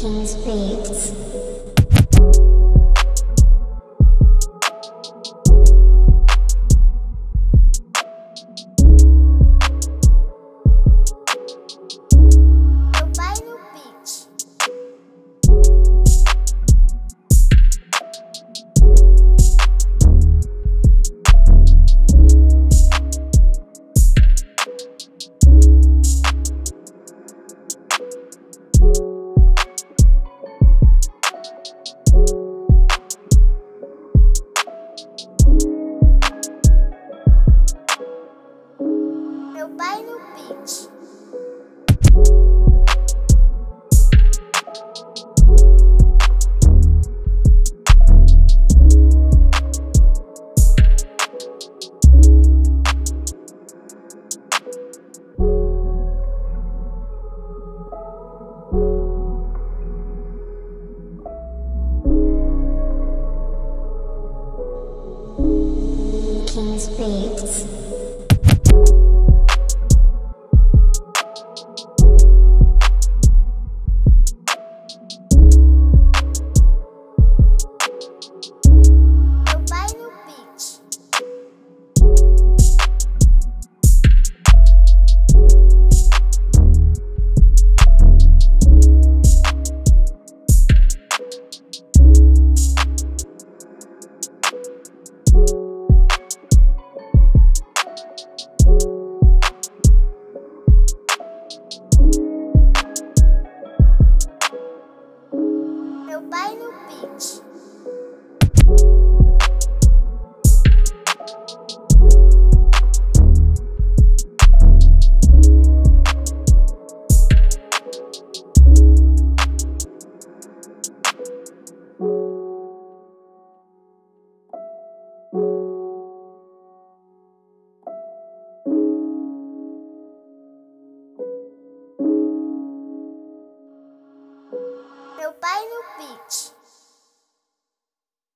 King's Beats. Pai no beat. King's Beats. Meu pai no beat. Meu pai no beat.